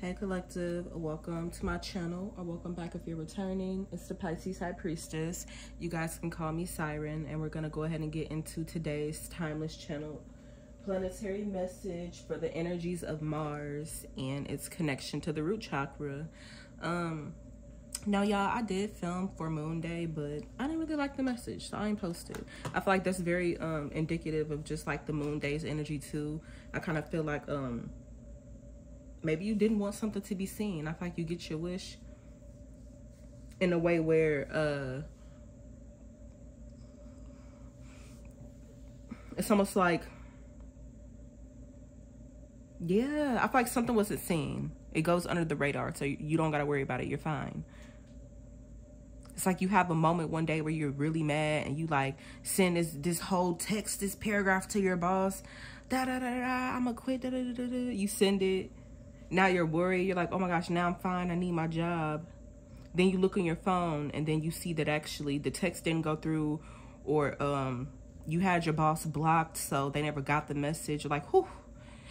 Hey collective, welcome to my channel or welcome back if you're returning. It's the Pisces High Priestess. You guys can call me Siren and we're going to go ahead and get into today's timeless channel planetary message for the energies of Mars and its connection to the root chakra. Um now y'all, I did film for Moon Day, but I didn't really like the message, so I ain't posted. I feel like that's very um indicative of just like the Moon Day's energy too. I kind of feel like um maybe you didn't want something to be seen. I feel like you get your wish in a way where uh it's almost like yeah, I feel like something wasn't seen. It goes under the radar, so you don't got to worry about it. You're fine. It's like you have a moment one day where you're really mad and you like send this this whole text, this paragraph to your boss. Da da da da. I'm gonna quit. Da da da da. You send it now you're worried. You're like, oh my gosh, now I'm fine. I need my job. Then you look on your phone and then you see that actually the text didn't go through or um, you had your boss blocked so they never got the message. You're like, whew.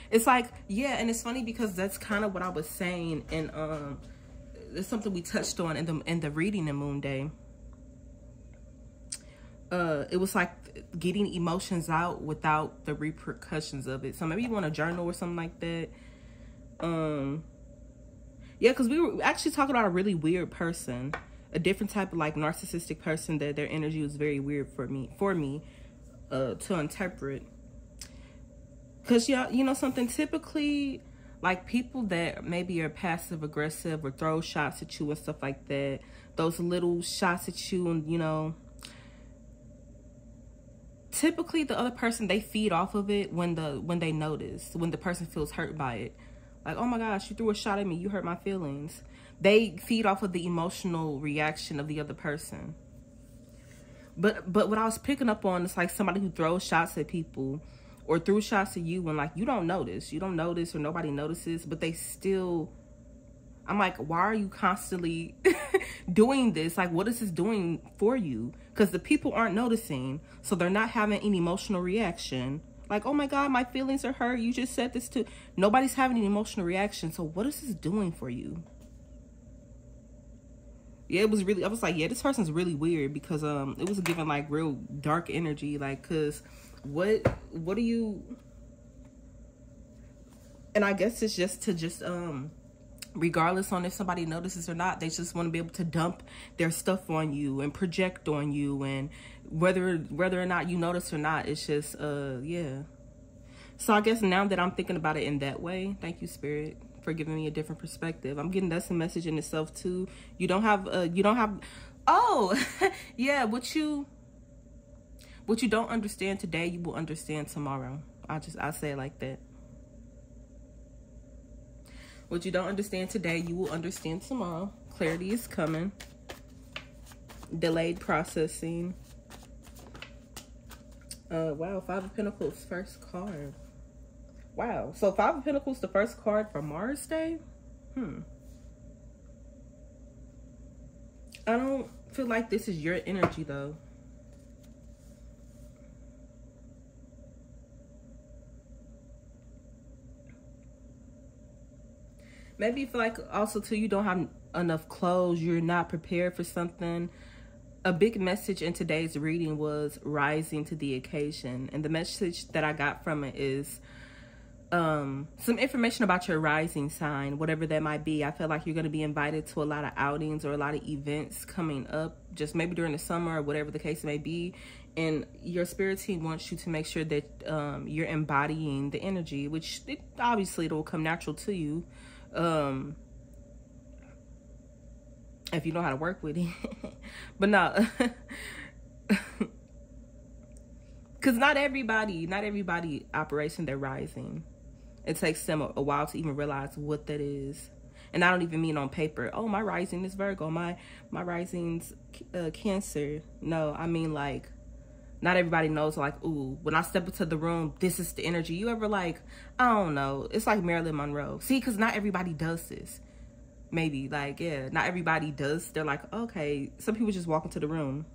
It's like, yeah, and it's funny because that's kind of what I was saying and um, it's something we touched on in the in the reading in Moon Day. Uh, it was like getting emotions out without the repercussions of it. So maybe you want a journal or something like that um yeah because we were actually talking about a really weird person a different type of like narcissistic person that their energy was very weird for me for me uh to interpret. Because yeah you know something typically like people that maybe are passive aggressive or throw shots at you and stuff like that those little shots at you and you know typically the other person they feed off of it when the when they notice when the person feels hurt by it like, oh my gosh, you threw a shot at me. You hurt my feelings. They feed off of the emotional reaction of the other person. But but what I was picking up on is like somebody who throws shots at people or threw shots at you when like you don't notice. You don't notice or nobody notices, but they still I'm like, why are you constantly doing this? Like, what is this doing for you? Because the people aren't noticing. So they're not having an emotional reaction. Like, oh my God, my feelings are hurt. You just said this to nobody's having an emotional reaction. So what is this doing for you? Yeah, it was really, I was like, yeah, this person's really weird because um it was giving like real dark energy. Like, cause what what do you and I guess it's just to just um regardless on if somebody notices or not they just want to be able to dump their stuff on you and project on you and whether whether or not you notice or not it's just uh yeah. So i guess now that i'm thinking about it in that way thank you spirit for giving me a different perspective. I'm getting that's a message in itself too. You don't have uh you don't have oh yeah what you what you don't understand today you will understand tomorrow. I just i say it like that what you don't understand today, you will understand tomorrow. Clarity is coming. Delayed processing. Uh, wow, Five of Pentacles, first card. Wow, so Five of Pentacles, the first card for Mars Day? Hmm. I don't feel like this is your energy, though. Maybe feel like also too you don't have enough clothes you're not prepared for something. A big message in today's reading was rising to the occasion. And the message that i got from it is um, some information about your rising sign whatever that might be. I feel like you're going to be invited to a lot of outings or a lot of events coming up just maybe during the summer or whatever the case may be. And your spirit team wants you to make sure that um, you're embodying the energy which it, obviously it will come natural to you um if you know how to work with it. But no because not everybody not everybody operates in their rising. It takes them a, a while to even realize what that is. And i don't even mean on paper oh my rising is virgo my my rising's uh, cancer. No i mean like not everybody knows like ooh when i step into the room this is the energy you ever like i don't know it's like marilyn monroe see because not everybody does this maybe like yeah not everybody does they're like okay some people just walk into the room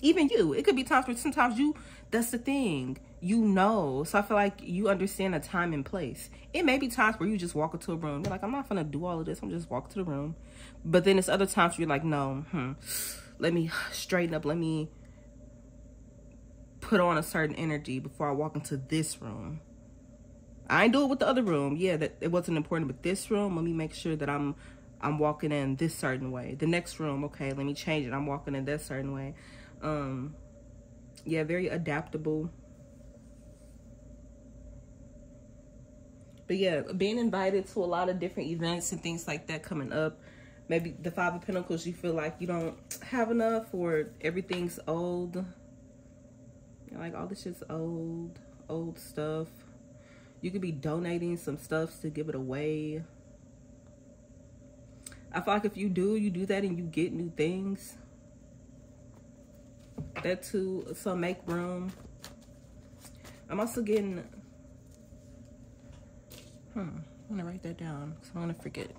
even you it could be times where sometimes you that's the thing you know. So I feel like you understand a time and place. It may be times where you just walk into a room. You're like, I'm not gonna do all of this. I'm just walk to the room. But then it's other times where you're like, no, hmm, let me straighten up. Let me put on a certain energy before I walk into this room. I ain't do it with the other room. Yeah, that it wasn't important, but this room, let me make sure that I'm I'm walking in this certain way. The next room, okay, let me change it. I'm walking in that certain way. Um yeah, very adaptable. But yeah, being invited to a lot of different events and things like that coming up. Maybe the Five of Pentacles, you feel like you don't have enough or everything's old. You're like, all this shit's old, old stuff. You could be donating some stuff to give it away. I feel like if you do, you do that and you get new things. That too, so make room. I'm also getting Hmm. I'm gonna write that down because I'm gonna forget.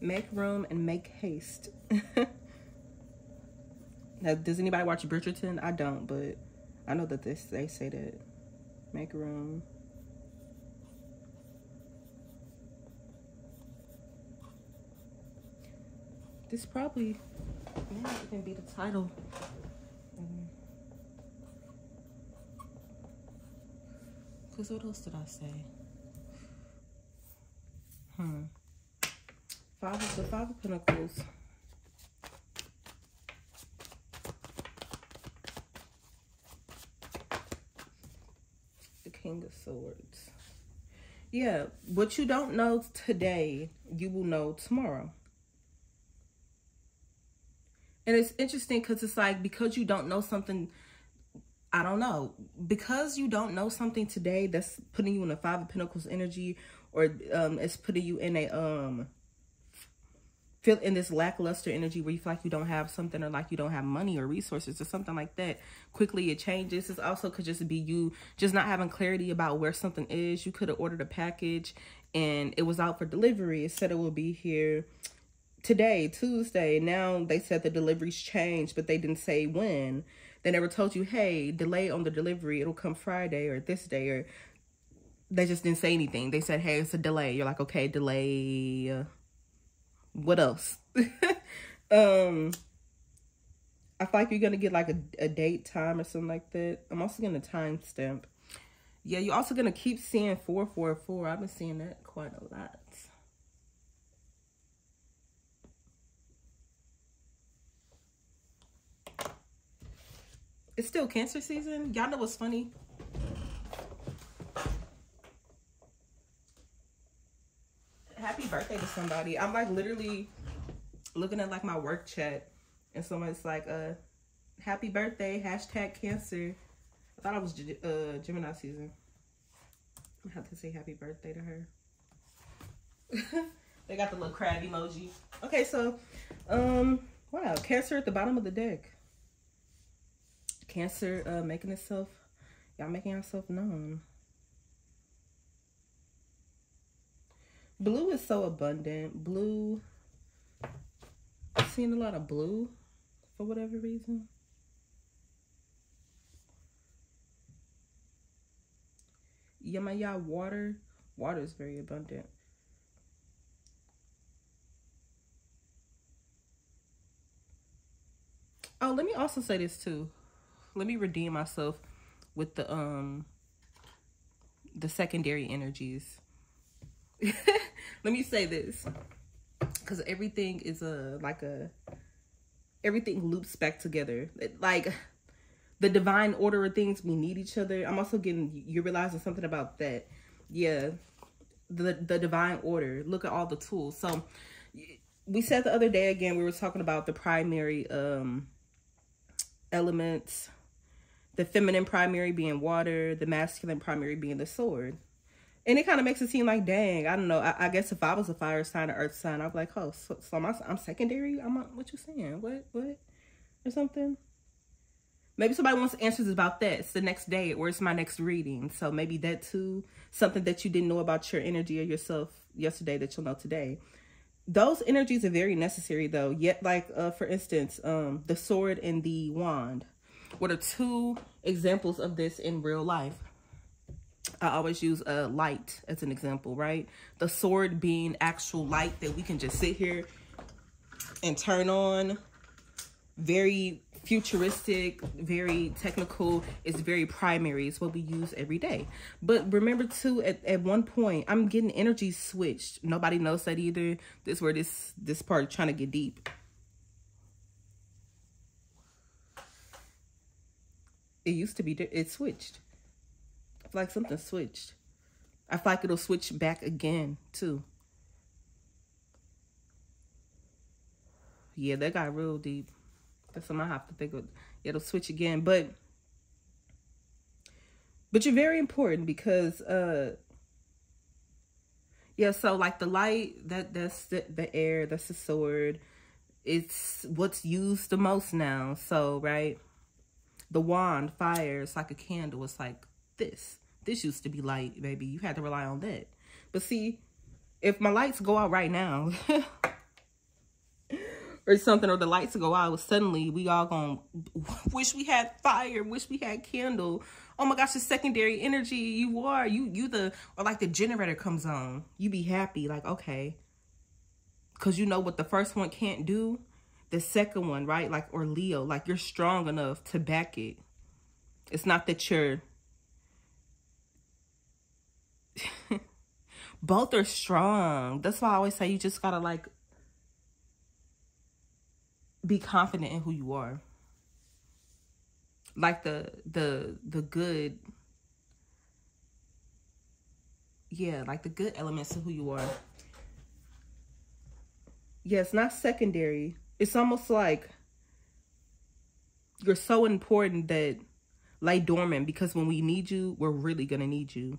Make room and make haste. now, does anybody watch Bridgerton? I don't, but I know that this they say that. Make room. This probably might even be the title. Because what else did I say? Hmm. Five of the Five of Pentacles. The King of Swords. Yeah, what you don't know today, you will know tomorrow. And it's interesting because it's like, because you don't know something I don't know. Because you don't know something today that's putting you in a five of pentacles energy or um it's putting you in a um feel in this lackluster energy where you feel like you don't have something or like you don't have money or resources or something like that quickly it changes this also could just be you just not having clarity about where something is you could have ordered a package and it was out for delivery it said it will be here today tuesday now they said the deliveries changed but they didn't say when they never told you, hey, delay on the delivery. It'll come Friday or this day or they just didn't say anything. They said, hey, it's a delay. You're like, okay, delay. What else? um, I feel like you're going to get like a, a date time or something like that. I'm also going to timestamp. Yeah, you're also going to keep seeing 444. I've been seeing that quite a lot. It's still cancer season. Y'all know what's funny? Happy birthday to somebody. I'm like literally looking at like my work chat and someone's like, uh, happy birthday, hashtag cancer. I thought I was uh, Gemini season. I have to say happy birthday to her. they got the little crab emoji. Okay, so, um, wow, cancer at the bottom of the deck. Cancer uh, making itself, y'all making yourself known. Blue is so abundant. Blue, seeing a lot of blue for whatever reason. Yemaya water. Water is very abundant. Oh, let me also say this too let me redeem myself with the um the secondary energies. let me say this. Because everything is a like a everything loops back together. Like the divine order of things we need each other. I'm also getting you're realizing something about that. Yeah. The the divine order. Look at all the tools. So we said the other day again we were talking about the primary um elements. The feminine primary being water, the masculine primary being the sword. And it kind of makes it seem like, dang, I don't know. I, I, guess if I was a fire sign or earth sign, I'd be like, oh, so, so I'm, secondary? I'm what you saying? What, what? Or something? Maybe somebody wants answers about that. It's the next day or it's my next reading. So maybe that too, something that you didn't know about your energy or yourself yesterday that you'll know today. Those energies are very necessary though. Yet like, uh, for instance, um, the sword and the wand What are two examples of this in real life? I always use a light as an example, right? The sword being actual light that we can just sit here and turn on. Very futuristic, very technical. It's very primary. It's what we use every day. But remember too, at, at one point, I'm getting energy switched. Nobody knows that either. This where this this part trying to get deep. It used to be, it switched. I feel like something switched. I feel like it'll switch back again too. Yeah, that got real deep. That's something I have to think of. It'll switch again. But but you're very important because uh yeah, so like the light, that that's the, the air, that's the sword. It's what's used the most now. So, right? The wand, fire, it's like a candle. It's like this. This used to be light, baby. You had to rely on that. But see, if my lights go out right now, or something, or the lights go out, suddenly we all gonna wish we had fire, wish we had candle. Oh my gosh, the secondary energy you are, you you the or like the generator comes on, you be happy, like okay, cause you know what the first one can't do, the second one, right? Like or Leo, like you're strong enough to back it. It's not that you're both are strong. That's why I always say you just gotta like be confident in who you are. Like the the the good yeah, like the good elements of who you are. Yeah, it's not secondary. It's almost like you're so important that lay dormant because when we need you, we're really going to need you.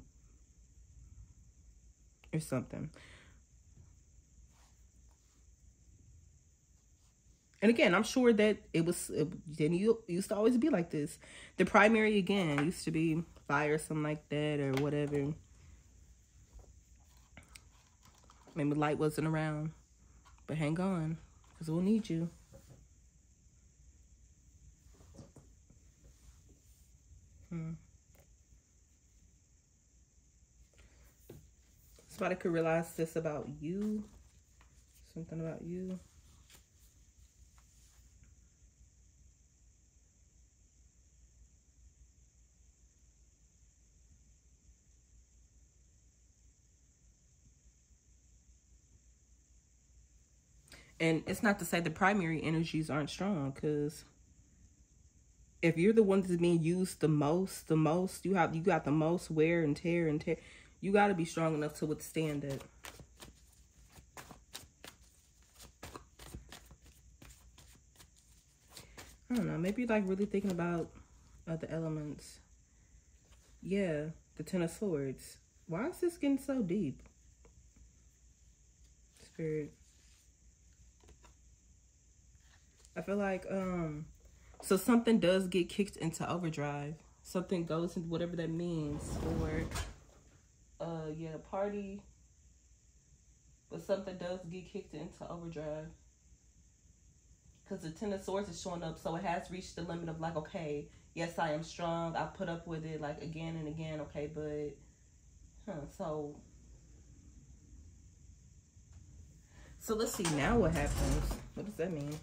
Or something. And again, I'm sure that it was, it, then you used to always be like this. The primary, again, used to be fire or something like that or whatever. Maybe light wasn't around. But hang on, because we'll need you. Hmm. Somebody could realize this about you. Something about you. And it's not to say the primary energies aren't strong because if you're the one that's being used the most, the most, you have you got the most wear and tear and tear, you got to be strong enough to withstand it. I don't know. Maybe like really thinking about the elements. Yeah, the Ten of Swords. Why is this getting so deep? Spirit. I feel like um so something does get kicked into overdrive. Something goes into whatever that means for uh yeah, party. But something does get kicked into overdrive. Cause the ten of swords is showing up, so it has reached the limit of like, okay, yes, I am strong. I put up with it like again and again, okay, but huh, so so let's see now what happens. What does that mean?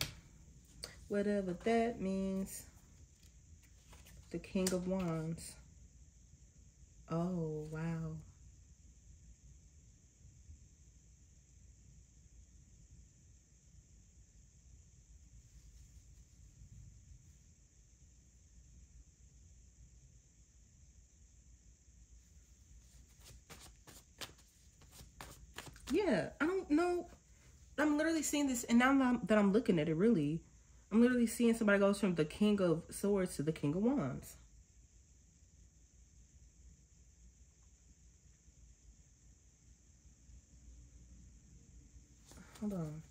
whatever that means. The King of Wands. Oh, wow. Yeah, I don't know. I'm literally seeing this, and now that I'm looking at it, really, I'm literally seeing somebody goes from the King of Swords to the King of Wands. Hold on.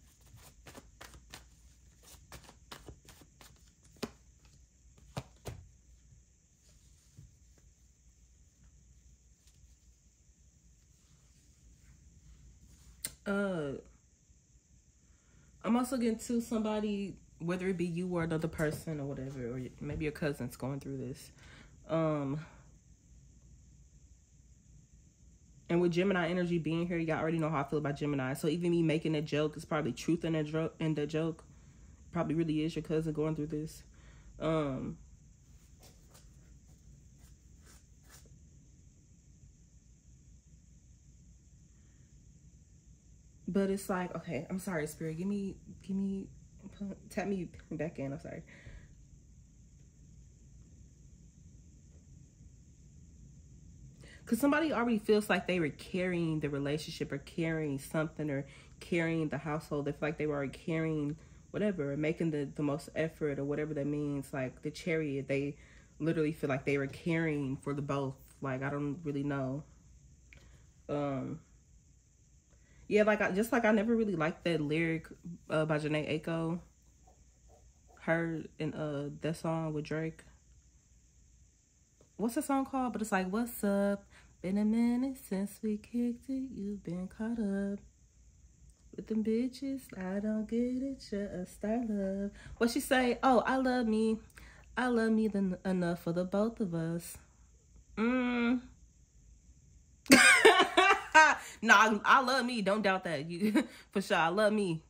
Uh, I'm also getting to somebody whether it be you or another person or whatever, or maybe your cousin's going through this. Um, and with Gemini energy being here, y'all already know how I feel about Gemini. So even me making a joke is probably truth in that joke. In the joke, probably really is your cousin going through this. Um, but it's like okay i'm sorry spirit. Give me give me tap me back in. I'm sorry. Because somebody already feels like they were carrying the relationship or carrying something or carrying the household. They feel like they were already carrying whatever making the, the most effort or whatever that means like the chariot. They literally feel like they were carrying for the both. Like i don't really know. Um yeah, like I just like I never really liked that lyric uh, by Jhené Aiko. Her in uh that song with Drake. What's the song called? But it's like, what's up? Been a minute since we kicked it. You've been caught up with them bitches. I don't get it. Just I love. What she say? Oh, I love me. I love me enough for the both of us. Mmm. no, I, I, love me. Don't doubt that. You for sure. I love me,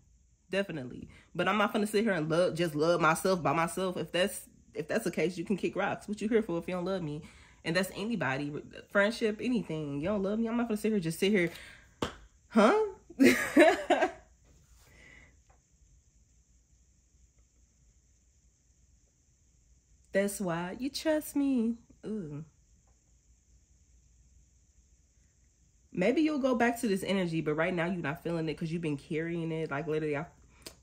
definitely. But I'm not gonna sit here and love just love myself by myself. If that's if that's the case, you can kick rocks. What you here for if you don't love me? And that's anybody, friendship, anything. You don't love me. I'm not gonna sit here just sit here, huh? that's why you trust me. Ooh. Maybe you'll go back to this energy, but right now you're not feeling it because you've been carrying it. Like literally, I,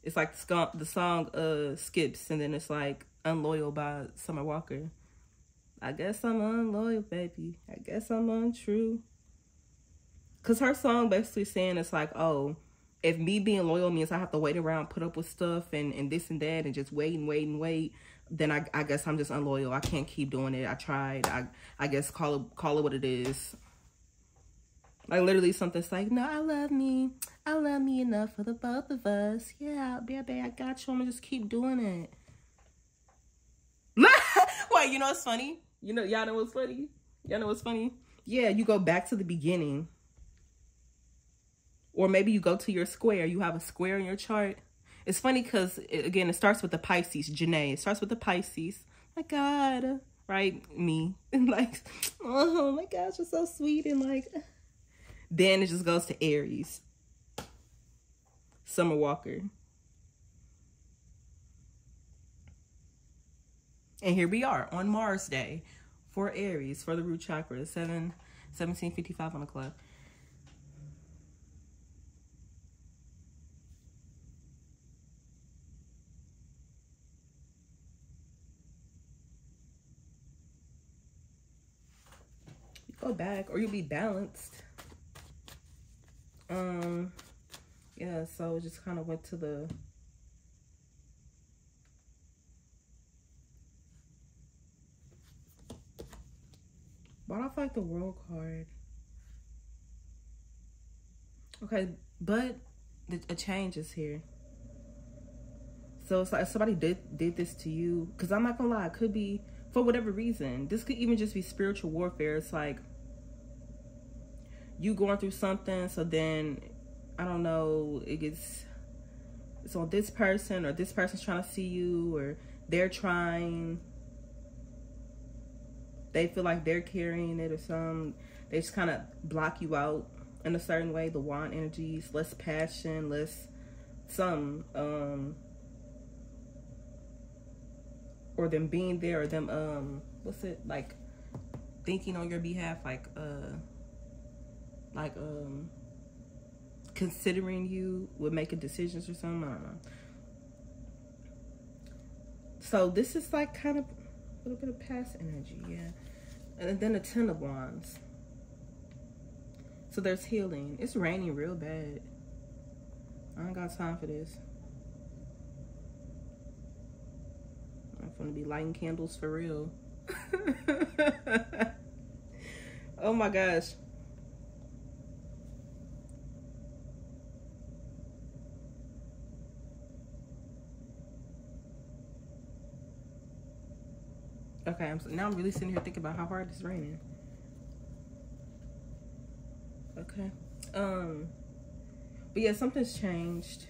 it's like the, song uh skips and then it's like Unloyal by Summer Walker. I guess I'm unloyal, baby. I guess I'm untrue. Cause her song basically saying it's like, oh, if me being loyal means I have to wait around, put up with stuff and, and this and that and just wait and wait and wait, then I, I guess I'm just unloyal. I can't keep doing it. I tried. I I guess call it call it what it is. Like literally something's like, no, I love me. I love me enough for the both of us. Yeah, baby, I got you. I'm gonna just keep doing it. Wait, you know what's funny? You know, y'all know what's funny? Y'all know what's funny? Yeah, you go back to the beginning. Or maybe you go to your square. You have a square in your chart. It's funny because, again, it starts with the Pisces. Jhené, it starts with the Pisces. My God, right? Me. And like, oh my gosh, you're so sweet. And like, then it just goes to Aries. Summer Walker. And here we are on Mars Day for Aries, for the root chakra, 7, 1755 on the clock. go back or you'll be balanced um yeah so it just kind of went to the bought off like the world card? Okay but a change is here. So it's like somebody did did this to you because i'm not gonna lie it could be for whatever reason this could even just be spiritual warfare. It's like you going through something so then i don't know it gets it's on this person or this person's trying to see you or they're trying. They feel like they're carrying it or some they just kind of block you out in a certain way the wand energies less passion less some um or them being there or them um what's it like thinking on your behalf like uh like um considering you with making decisions or something. I don't know. So this is like kind of a little bit of past energy, yeah. And then the Ten of Wands. So there's healing. It's raining real bad. I don't got time for this. I'm gonna be lighting candles for real. oh my gosh. Okay, I'm, now I'm really sitting here thinking about how hard it's raining. Okay. Um, but yeah, something's changed.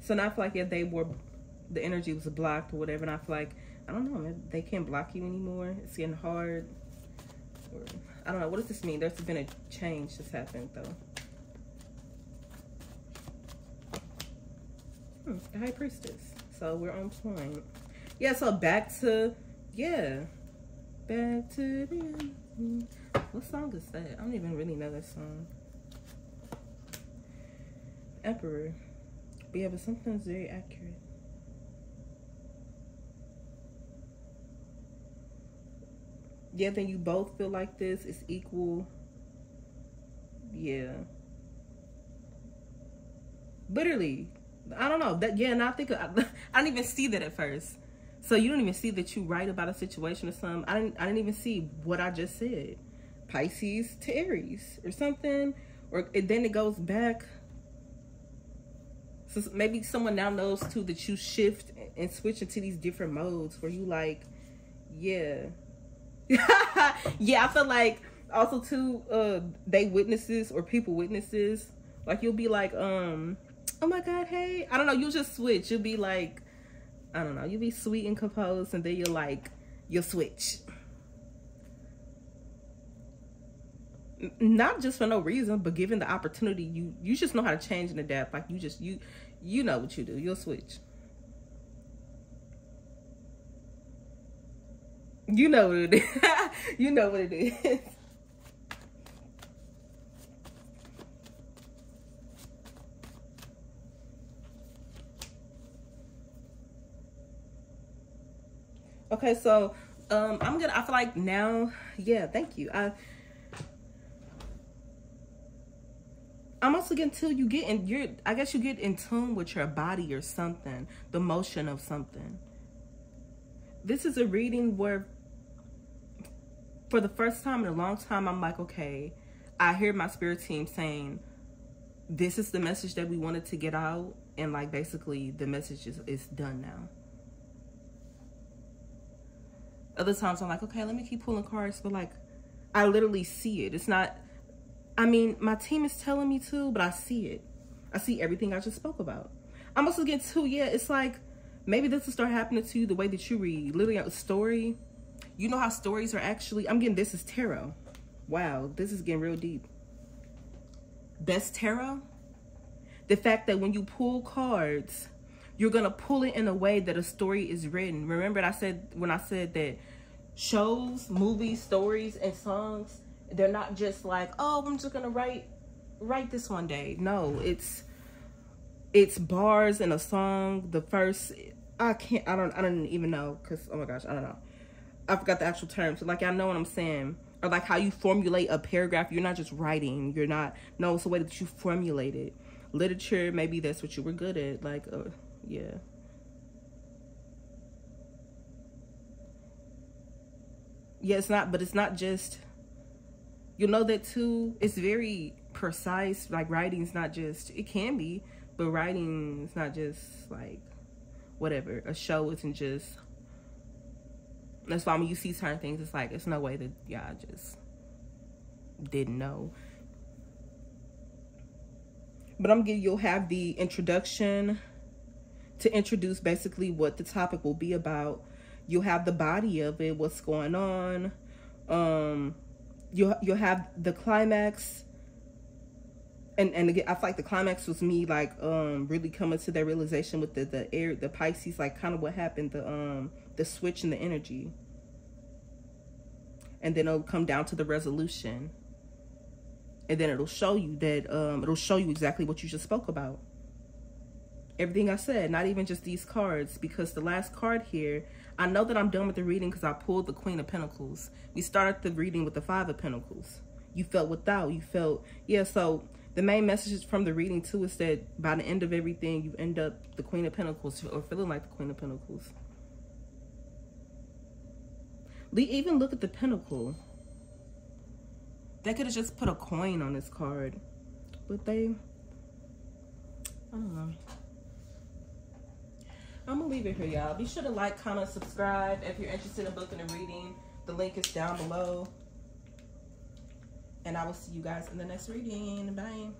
So now I feel like yeah, they were, the energy was blocked or whatever, and I feel like I don't know, they can't block you anymore. It's getting hard. Or, I don't know. What does this mean? There's been a change that's happened though. Hmm, the High Priestess. So we're on point. Yeah, so back to, yeah. Back to the, what song is that? I don't even really know that song. Emperor. But yeah, but something's very accurate. Yeah, then you both feel like this. It's equal. Yeah. Literally. I don't know. That yeah, and I think I, I didn't even see that at first. So you don't even see that you write about a situation or something. I didn't I didn't even see what I just said. Pisces to Aries or something. Or it, then it goes back. So maybe someone now knows too that you shift and switch into these different modes where you like, yeah. yeah, I feel like also too, uh, they witnesses or people witnesses. Like you'll be like, um, oh my god, hey. I don't know, you'll just switch. You'll be like, I don't know, you'll be sweet and composed and then you're like, you'll switch. not just for no reason, but given the opportunity, you you just know how to change and adapt. Like you just you you know what you do. You'll switch. You know what it is. you know what it is. Okay, so um I'm gonna I feel like now, yeah, thank you. I I'm also getting to you get in you're I guess you get in tune with your body or something, the motion of something. This is a reading where for the first time in a long time I'm like, okay, I hear my spirit team saying this is the message that we wanted to get out and like basically the message is, is done now. Other times I'm like, okay, let me keep pulling cards, but like I literally see it. It's not I mean, my team is telling me to, but I see it. I see everything I just spoke about. I'm also getting to, yeah, it's like, maybe this will start happening to you the way that you read. Literally a story. You know how stories are actually, I'm getting this is tarot. Wow, this is getting real deep. Best tarot. The fact that when you pull cards, you're going to pull it in a way that a story is written. Remember I said, when I said that shows, movies, stories, and songs, they're not just like, oh, I'm just gonna write write this one day. No, it's it's bars in a song. The first I can't I don't I don't even know because oh my gosh, I don't know. I forgot the actual term. So like I know what I'm saying. Or like how you formulate a paragraph. You're not just writing. You're not no, it's the way that you formulate it. Literature, maybe that's what you were good at. Like uh yeah. Yeah, it's not, but it's not just you'll know that too it's very precise like writing's not just it can be but writing is not just like whatever a show isn't just that's why when you see certain things it's like it's no way that I just didn't know but i'm getting you'll have the introduction to introduce basically what the topic will be about. You'll have the body of it what's going on. Um you you'll have the climax. And and again, I feel like the climax was me like um really coming to that realization with the the air the Pisces like kind of what happened the um the switch in the energy. And then it'll come down to the resolution. And then it'll show you that um it'll show you exactly what you just spoke about everything I said not even just these cards because the last card here I know that I'm done with the reading because I pulled the Queen of Pentacles. We started the reading with the Five of Pentacles. You felt without. You felt, yeah, so the main message from the reading too is that by the end of everything, you end up the Queen of Pentacles or feeling like the Queen of Pentacles. Even look at the Pentacle. They could have just put a coin on this card. But they, I don't know. I'm gonna leave it here, y'all. Be sure to like, comment, subscribe if you're interested in booking a reading. The link is down below. And I will see you guys in the next reading. Bye.